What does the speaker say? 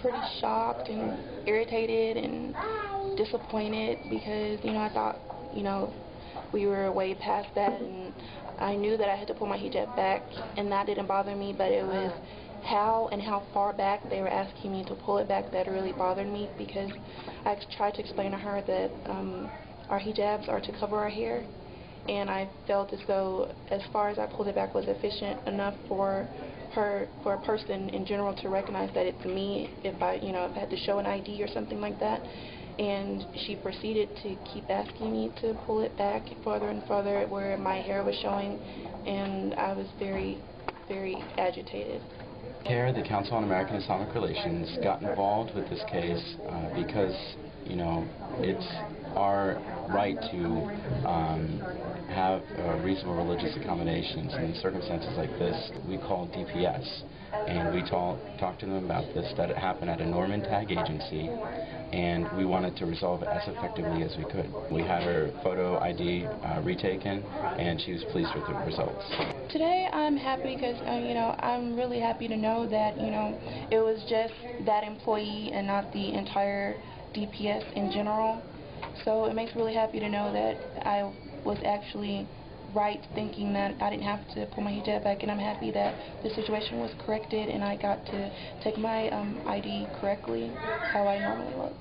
pretty shocked and irritated and disappointed because, you know, I thought, you know, we were way past that and I knew that I had to pull my hijab back and that didn't bother me, but it was how and how far back they were asking me to pull it back that really bothered me because I tried to explain to her that um, our hijabs are to cover our hair and I felt as though as far as I pulled it back was efficient enough for her for a person in general to recognize that it's me if I you know if I had to show an ID or something like that and she proceeded to keep asking me to pull it back further and further where my hair was showing and I was very very agitated. CAIR, the Council on American Islamic Relations, got involved with this case uh, because, you know, it's our right to um, have uh, reasonable religious accommodations. And in circumstances like this, we call DPS. And we talk, talked to them about this, that it happened at a Norman tag agency, and we wanted to resolve it as effectively as we could. We had her photo ID uh, retaken, and she was pleased with the results. Today I'm happy because uh, you know I'm really happy to know that you know it was just that employee and not the entire DPS in general. So it makes me really happy to know that I was actually right thinking that I didn't have to pull my hijab back and I'm happy that the situation was corrected and I got to take my um, ID correctly how I normally look.